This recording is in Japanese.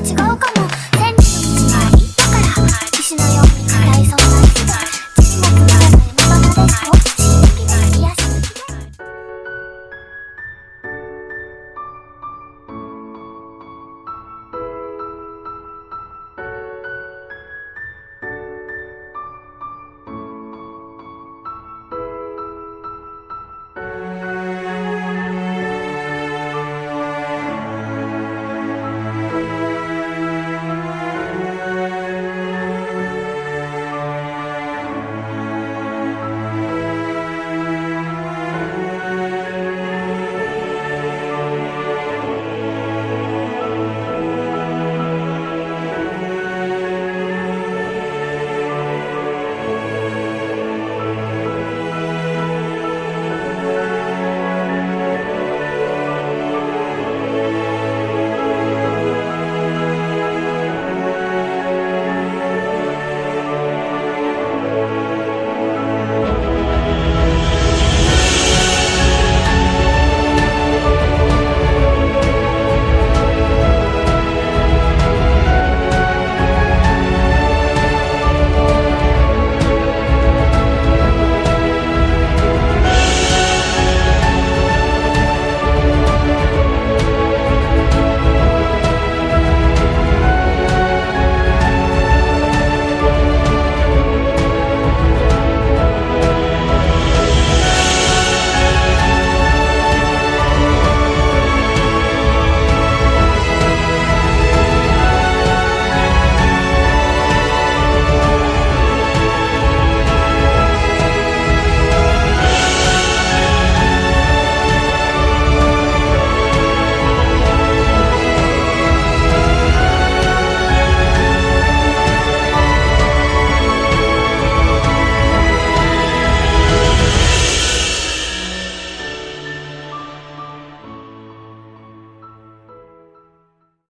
違うかも。